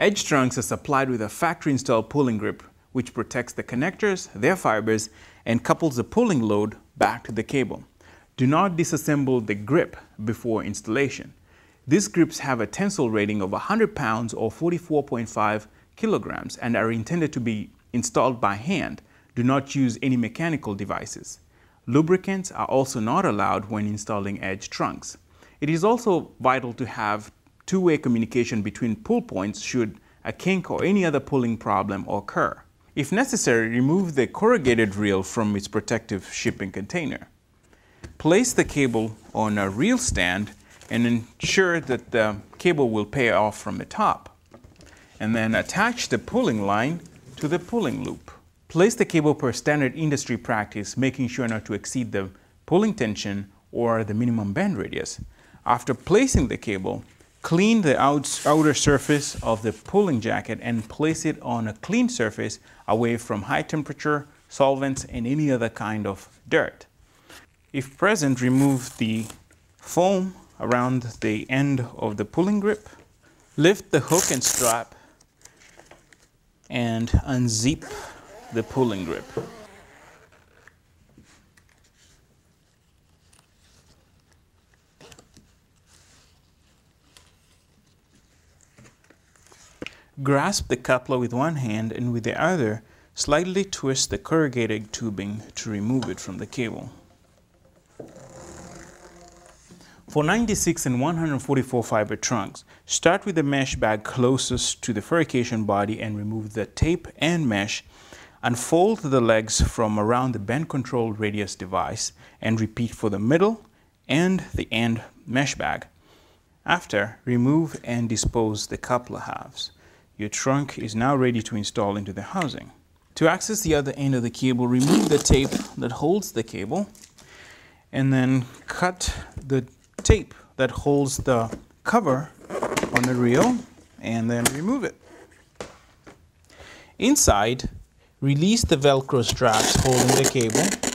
Edge trunks are supplied with a factory-installed pulling grip which protects the connectors, their fibers, and couples the pulling load back to the cable. Do not disassemble the grip before installation. These grips have a tensile rating of 100 pounds or 44.5 kilograms and are intended to be installed by hand. Do not use any mechanical devices. Lubricants are also not allowed when installing edge trunks. It is also vital to have two-way communication between pull points should a kink or any other pulling problem occur. If necessary, remove the corrugated reel from its protective shipping container. Place the cable on a reel stand and ensure that the cable will pay off from the top. And then attach the pulling line to the pulling loop. Place the cable per standard industry practice, making sure not to exceed the pulling tension or the minimum bend radius. After placing the cable, clean the outer surface of the pulling jacket and place it on a clean surface away from high temperature, solvents, and any other kind of dirt. If present, remove the foam around the end of the pulling grip. Lift the hook and strap and unzip the pulling grip. Grasp the coupler with one hand and with the other, slightly twist the corrugated tubing to remove it from the cable. For 96 and 144 fiber trunks, start with the mesh bag closest to the fabrication body and remove the tape and mesh. Unfold the legs from around the bend control radius device and repeat for the middle and the end mesh bag. After, remove and dispose the coupler halves. Your trunk is now ready to install into the housing. To access the other end of the cable, remove the tape that holds the cable and then cut the tape that holds the cover on the reel and then remove it. Inside, release the Velcro straps holding the cable.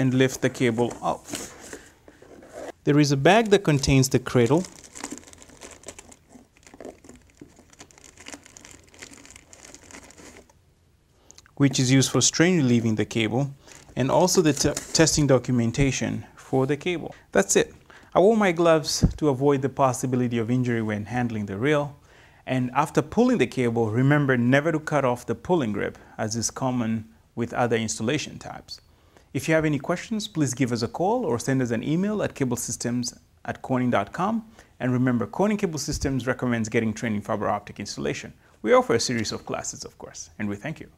And lift the cable up. There is a bag that contains the cradle which is used for strain relieving the cable, and also the testing documentation for the cable. That's it. I wore my gloves to avoid the possibility of injury when handling the reel. And after pulling the cable, remember never to cut off the pulling grip as is common with other installation types. If you have any questions, please give us a call or send us an email at cablesystems at corning.com. And remember, Corning Cable Systems recommends getting training fiber optic installation. We offer a series of classes, of course, and we thank you.